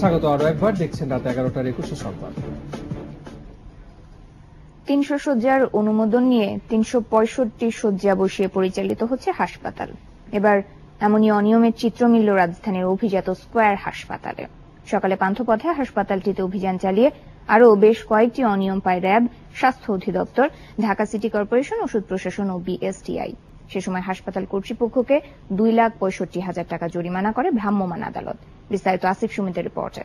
স্বাগত, আরও একবার দেখছেন রাত এগারোটার একুশে সংবাদ। তিনশো শয্যার অনুমোদন নিয়ে তিনশো পঁয়ষট্টি শয্যা বসিয়ে পরিচালিত হচ্ছে হাসপাতাল। এবার এমনই অনিয়মের চিত্র মিলল রাজধানীর অভিজাত স্কোয়ার হাসপাতালে। সকালে পান্থপথে হাসপাতালটিতে অভিযান চালিয়ে আরও বেশ কয়েকটি অনিয়ম পায় র্যাব, স্বাস্থ্য অধিদপ্তর, ঢাকা সিটি কর্পোরেশন, ওষুধ প্রশাসন ও বিএসটিআই। সে সময় হাসপাতাল কর্তৃপক্ষকে দুই লাখ পঁয়ষট্টি হাজার টাকা জরিমানা করে ভ্রাম্যমাণ আদালত। বিস্তারিত আসিফ সুমিতের রিপোর্টে।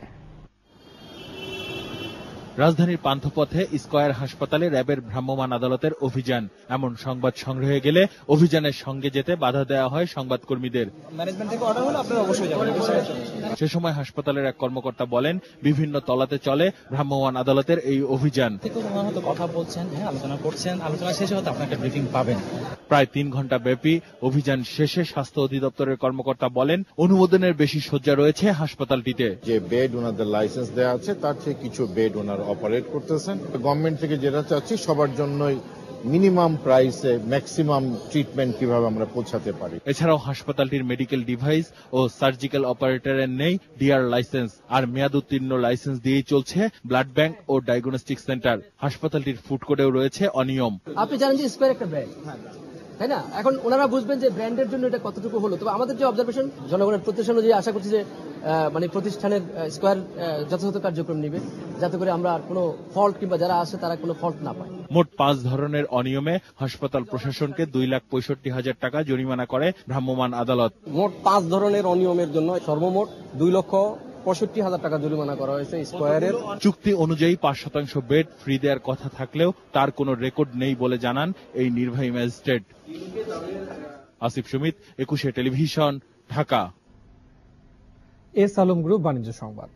রাজধানীর পান্থপথে স্কয়ার হাসপাতালে র্যাবের ভ্রাম্যমাণ আদালতের অভিযান। এমন সংবাদ সংগ্রহে গেলে অভিযানের সঙ্গে যেতে বাধা দেওয়া হয় সংবাদকর্মীদের। ম্যানেজমেন্ট থেকে অর্ডার হলে আপনারা অবশ্যই যাবেন এটা সমস্যা নেই। সে সময় হাসপাতালের এক কর্মকর্তা বলেন বিভিন্ন তলাতে চলে ভ্রাম্যমাণ আদালতের এই অভিযান। কথা বলছেন হ্যাঁ আলোচনা করছেন আলোচনা শেষে হয়তো আপনার একটা ব্রিফিং পাবেন। প্রায় তিন ঘণ্টা ব্যাপী অভিযান শেষে স্বাস্থ্য অধিদপ্তরের কর্মকর্তা বলেন অনুমোদনের বেশি শয্যা রয়েছে হাসপাতালটিতে। যে বেড ওনাদের লাইসেন্স দেওয়া আছে তার থেকে কিছু বেড ওনারা অপারেট করতেছেন। গভর্নমেন্ট থেকে যেটা চাচ্ছি সবার জন্যই মিনিমাম প্রাইসে ম্যাক্সিমাম ট্রিটমেন্ট কীভাবে আমরা পৌঁছাতে পারি। এছাড়াও হাসপাতালটির মেডিকেল ডিভাইস ও সার্জিক্যাল অপারেটরের নেই ডিআর লাইসেন্স। আর মেয়াদ উত্তীর্ণ লাইসেন্স দিয়েই চলছে ব্লাড ব্যাংক ও ডায়াগনস্টিক সেন্টার। হাসপাতালটির ফুড কোডেও রয়েছে অনিয়ম। আপনি জানেন যে স্কোয়ার একটা ব্র্যান্ড তাই না? এখন ওনারা বুঝবেন যে ব্র্যান্ডের জন্য এটা কতটুকু হলো। তবে আমাদের যে অবজারভেশন জনগণের প্রত্যাশা অনুযায়ী আশা করছি যে মানে প্রতিষ্ঠানের স্কোয়ার যথাযথ কার্যক্রম নিবে যাতে করে আমরা আর কোনো ফল্ট কিংবা যারা আসে তারা কোনো ফল্ট না পায়। মোট পাঁচ ধরনের অনিয়মে হাসপাতাল প্রশাসনকে দুই লাখ পঁয়ষট্টি হাজার টাকা জরিমানা করে ভ্রাম্যমাণ আদালত। মোট পাঁচ ধরনের অনিয়মের জন্য সর্বমোট দুই লক্ষ পঁয়ষট্টি হাজার টাকা জরিমানা করা হয়েছে স্কোয়ারের। চুক্তি অনুযায়ী পাঁচ শতাংশ বেড ফ্রি দেওয়ার কথা থাকলেও তার কোনো রেকর্ড নেই বলে জানান এই নির্বাহী magistrate. Asif Sumit Ekushey television Dhaka. S Alam group বাণিজ্য সংবাদ।